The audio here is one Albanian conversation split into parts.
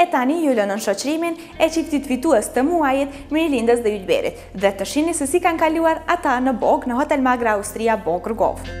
E tani ju lë në shoqërimin e çiftit fitues të muajit, Mirlindës dhe Ylberit, dhe të shihni se si kanë kaluar ata në Bogë në Hotel Magra Austria Bogë Rugovë.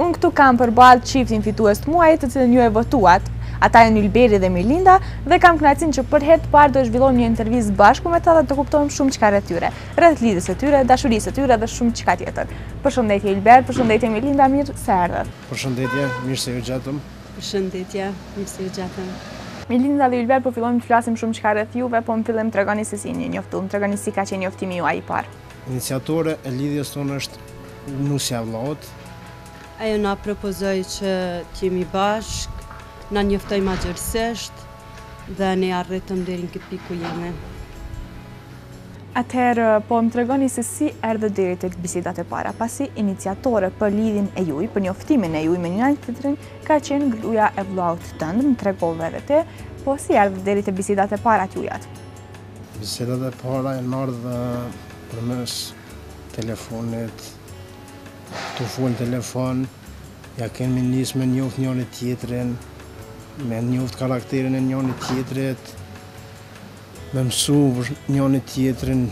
Unë këtu kam përballë çiftin fitues të muajit të cilin ju e votuat. Ata janë Ylberi dhe Mirlinda dhe kam kënaqësinë që për herë të parë do të zhvillojmë një intervistë bashku me ta dhe të kuptojmë shumë çka rreth tyre, rreth lidhjes së tyre, dashurisë së tyre dhe shumë çka tjetër. Përshëndetje Ylber, përshëndetje Mirlinda, mirë se erdhët. Përshëndetje, mirë se ju gjetëm. Përshëndetje, mirë se ju gjetëm. Mirlinda dhe Ylber po fillojmë të flasim shumë çka rreth juve, po në fillim tregoni se si jeni njoftu, më tregoni si ka qenë njoftimi juaj i parë. Iniciatore e lidhjes tonë është nusja e vëllaut. Ajo na propozoi që të jemi bashkë, na njoftoi ma gjerësisht dhe ne arritëm deri në këtë pikë ku jemi. Atëherë, po më tregoni se si erdhët deri tek bisedat e para, pasi iniciatore për lidhjen e juaj, për njoftimin e juaj me njëri tjetrin, ka qenë gruaja e vëllaut tënd, më tregove edhe ti, po si erdhët deri te bisedat e para tuajat? Bisedat e para janë ardhë përmes telefonit, tu folë n'telefon, ia kemi nisë me njoftë njëri tjetrin, me njoftë karakterin e njëri tjetrit, me mësu për njëri tjetrin,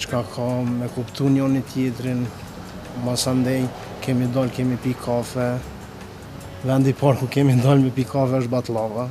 çka ka, me kuptu njëri tjetrin, masandej kemi dalë, kemi pi kafe, vendi i parë ku kemi dalë me pi kafe është Batlava,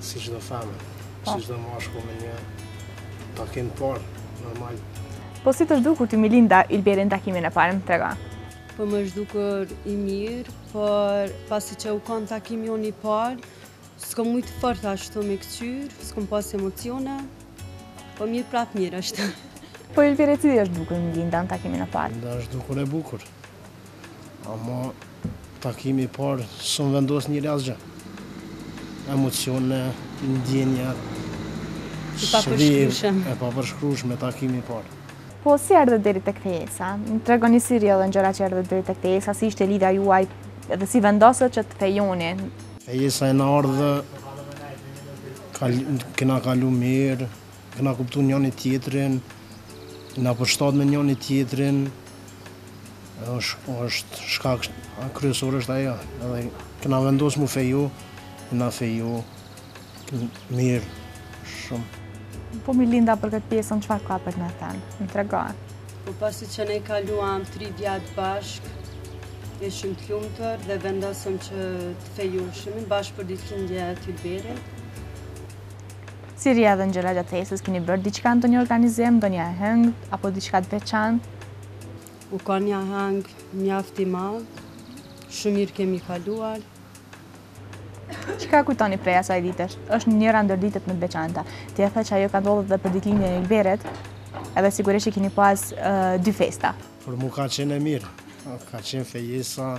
si çdo femër, po. si çdo mashkull me një takim të parë, normal. Po si të është dukur ty Mirlinda Ylberi në takimin e parë, më trego? Po më është dukur i mirë, por pasi që u kanë takimi jonë i parë, s'kom mujtë fort ashtu me këqyrë, se kom pas emocione, po mirë prapë mirë është. Po Ylber, si t'është dukur Mirlinda në takimin e parë? Mirlinda m'është dukur e bukur. Ama takimi i parë s'mund vendos njeri asgjë. Emocione, ndjenja, I papërshkrueshëm. E papërshkrueshme takimi i parë. Po si erdhët deri tek fejesa? Tregoni si rrodhën gjërat që erdhët deri tek fejesa, si ishte lidhja juaj dhe si vendosët që të fejoheni? Fejesa na erdhë, kena kalu mirë. Kena kuptu njani tjetrin, jena përshtat me njani tjetrin, është shkak kryesor është ajo, edhe kena vendos m'u feju, jena feju, mirë, shumë. Po Milinda për këtë pjesën çfarë ka për me thënë, më trego. Po pasi që ne kaluam tri vjet bashkë, ishim të lumtur dhe vendosëm që të fejohemi bashkë për ditëlindje të Si rrjedhën gjërat gjatë festës, keni bërë diçka, ndonjë organizim, ndonjë aheng apo diçka të veçantë? U ka një aheng mjaft i madh, shumë mirë kemi kaluar. Çka kujtoni prej asaj dite? Është njëra ndër ditët më të veçanta. Ti e the që ajo ka ndodhur edhe për ditëlindjen e Ylberit, edhe sigurisht që keni pas dy festa. Për mua ka qenë e mirë, ka qenë fejesa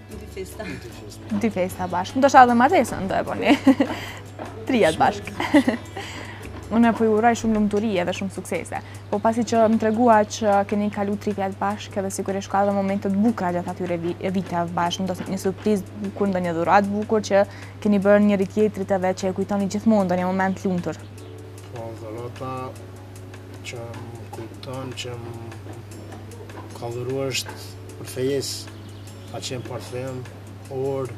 Dy festa. Dy festa bashkë. Me datë dhe martesën, do e bonit. Trijat bashkë. Unë po ju uroj shumë lumturi dhe shumë suksese. Po pasi që më treguat që keni kalu tri vjet bashkë dhe sigurisht ka dhe momente të bukura gjatë atyre viteve bashkë, ndonjë surprizë të bukur, ndonjë dhuratë të bukur që keni bërë njëri tjetrit edhe që e kujtoni gjithmonë ndonjë moment të lumtur. Po, dhurata që më kujtohet që më ka dhuru është për fejesë. ka qenë parfem, orë,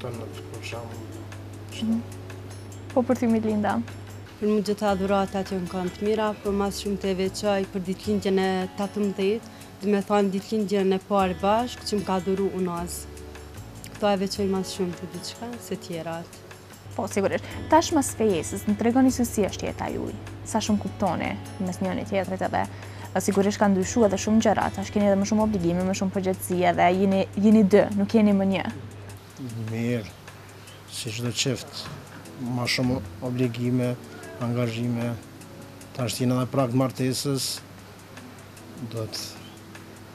të në të përsham, mhm. Po për ty Milinda? Për mu të gjitha dhuratat janë kanë të mira, po ma së shumti e veçoj për ditlindjen e 18, domethanë ditlindjen e parë bashkë që më ka dhuru unazë. Këtë e veçoj ma shumë diçka se tjerat. Po, sigurisht. Tash mas fejesës, na tregoni se si është jeta juj, sa shumë kuptoheni mes njëri-tjetrit edhe, sigurisht kanë ndryshu edhe shumë gjëra, tash keni edhe më shumë obligime, më shumë përgjegjësi edhe, jeni, jeni dy, nuk jeni më një. Mirë, si çdo çift, ma shumë obligime, angazhime, tash jemi edhe në prag martesës, duhet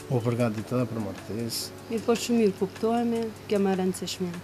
me u përgatit edhe për martesë. Mirë, po shumë mirë kuptohemi, kjo është më e rëndësishmja.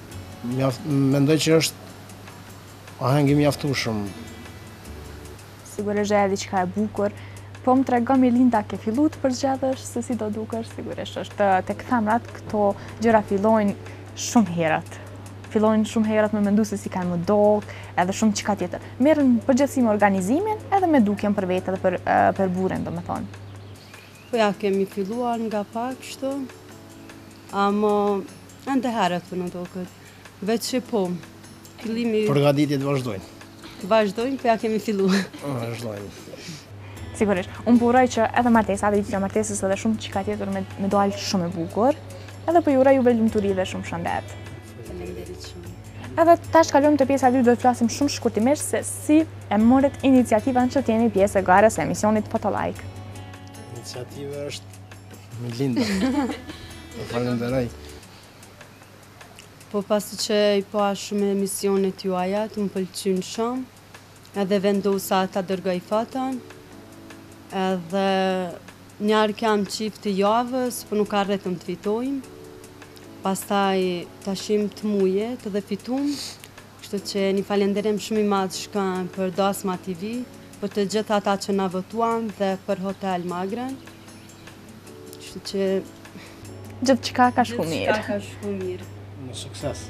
Mendoj që është ahengi i mjaftueshëm. Sigurisht është diçka e bukur. Po më trego Milinda ke fillu të përzgjedhësh se si do dukesh, sigurisht edhe te femrat këto gjëra fillojnë shumë herët. Fillojnë shumë herët me mendu se si kanë me u dokë edhe shumë çka tjetër. Merren përgjegjësi me organizimin edhe me dukjen për vete edhe për burrin domethënë. Po ja kemi filluar nga pak shtu, ama Ende herët po na duket, veç që po, fillimi... Përgatitjet vazhdojnë. Vazhdojnë, po ja kemi fillu. Vazhdojnë. Sigurisht, unë po uroj që edhe martesa, edhe dita e martesës edhe shumëçka tjetër me, me dalë shumë e bukur, edhe po ju uroj juve lumturi dhe shumë shëndet. Edhe tash kalojmë te pjesa dy dhe të flasim shumë shkurtimisht se si e morët iniciativën që të jeni pjesë e garës së emisionit Photo Like. Iniciativa është Milinda. Faleminderit. Po pasi që i pashë emisionet e juaja, të më pëlqyen shumë, edhe vendosa ta dërgoj foton, edhe një herë kam çifti javës, po nuk arritëm të fitojmë, pastaj tashi të muajit dhe fitum, Kështu që një falenderim shumë i madh shkon për Dasma TV, për të gjithë ata që na votuan dhe për Hotel Magrën. Kështu që gjithçka ka shku mirë. Gjithçka ka shku mirë. Me sukses.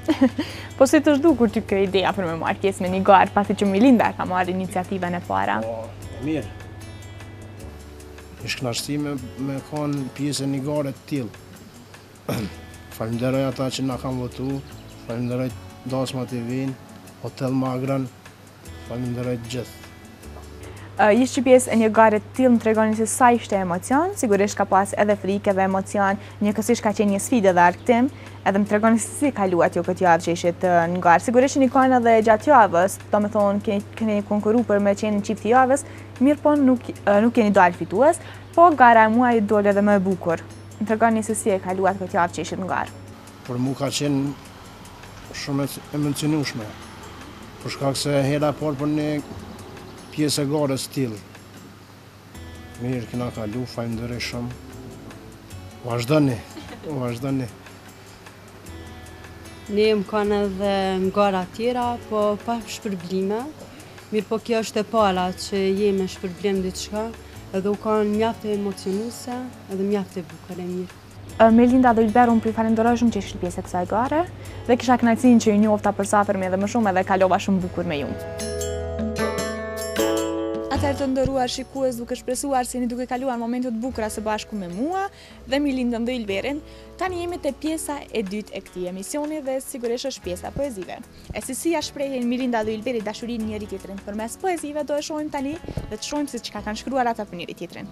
po si t'është dukur ty kjo ideja për me marrë pjesë me një garë, pasi që Milinda ka marrë iniciativën e para? Po, mirë. Ish kënaqësi me, me kanë pjesë e një gare të tillë. Falenderoj ata që na kanë votu, falenderoj Dasma TV-n, Hotel Magran, falenderoj të gjithë. Ishit që pjesë e një gare të tillë më tregoni se sa ishte emocion, sigurisht ka pas edhe frikë edhe emocion, njëkohësisht ka qenë një sfidë edhe argëtim, edhe më tregoni se si kaluat ju këtë javë që ishit në garë. Sigurisht që jeni kanë edhe gjatë javës, domethënë keni konkuru për me qenë çifti i javës, mirëpo nuk keni dalë fitues, po gara e muajit doli edhe më e bukur. Tregoni se si e kaluat këtë javë që ishit në garë. Për mua ka qenë shumë e emocionushme, për shkak se e hera e parë për një pjesë e garës së tillë. Mirë kena kalu, faleminderit shumë. Vazhdoni, vazhdoni. Ne jemi kanë edhe n'gara tjera, po pa shpërblime, mirëpo kjo është e para që jemi me shpërblim diçka, edhe u kanë mjaft emocionuse, edhe mjaft e bukur e mirë. Milinda dhe Ylber, unë po ju falenderoj shumë që ishit pjesë e kësaj gare, dhe kisha knaqsinë që ju njofta për safërmi edhe më shumë edhe kalova shumë bukur me ju. Atëherë të nderuar shikues duke shpresuar se jeni duke kaluar momente të bukura së bashku me mua, dhe Milindën dhe Ylberin, tani jemi te pjesa e dytë e këtij emisioni dhe sigurisht është pjesa e poezive. E se si ia shprehin Milinda dhe Ylberi dashurinë njëri-tjetrit përmes poezive do e shohim tani dhe të shohim se çka kanë shkruar ata për njëri tjetrin.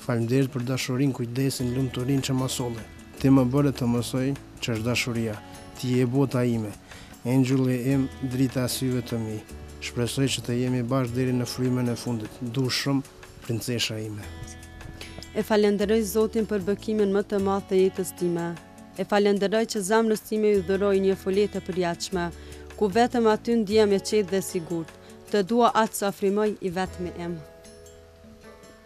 Faleminderit për dashurinë, kujdesin, lumturinë që ma solle. Ti më bëre të mësoj ç'është dashuria. Ti je bota ime, engjëlli im, drita e syve të mi. Shpresoj që të jemi bashkë deri në frymën e fundit. Du shumë, princesha ime. E falënderoj Zotin për bekimin më të madh të jetës time. E falënderoj që zemrës time i dhuroi një fole të përjetshme, ku vetëm aty ndjehem e qetë dhe e sigurt. Të dua aq sa frymoj i vetmi im.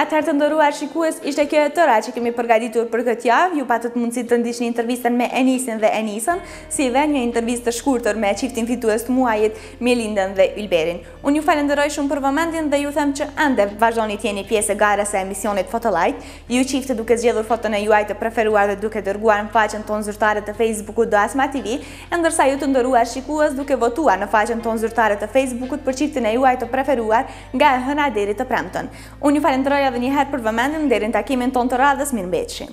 Atëherë të nderuar shikues, ishte kjo e tëra që kemi përgatitur për këtë javë. Ju patët mundësi të ndiqni intervistën me Enisin dhe Enisën, si dhe një intervistë të shkurtër me çiftin fitues të muajit, Melindën dhe Ylberin. Unë ju falenderoj shumë për vëmendjen dhe ju them që ende vazhdoni të jeni pjesë e garës së emisionit Fotolight. Ju çifte duke zgjedhur foton e juaj të preferuar dhe duke dërguar në faqen tonë zyrtare të Facebook-ut Dasma TV, e ndërsa ju të nderuar shikues duke votuar në faqen tonë zyrtare të Facebook-ut për çiftin e juaj të preferuar nga e hëna deri të premtën. Unë ju falenderoj edhe një herë për vëmendjen deri në takimin tonë të radhës mirëmbetshi.